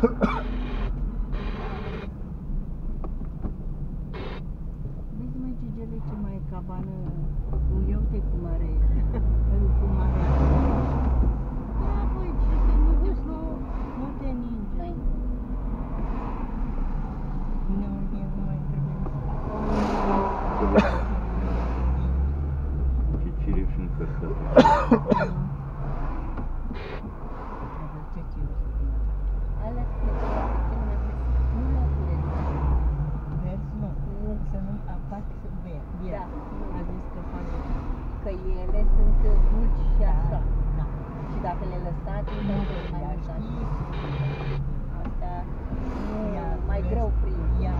Vezi mai Gigele ce mai e cabană Ia uite cum are Cum are Da, băi, ce că nu te plouă Nu te ninge Păi, Uneori mie nu mai trebuie Ce cirip și încărcat. Le lăsați, nu nu mai mai mult așa. știi Asta nu Ia, mai vezi? greu prins. Ia,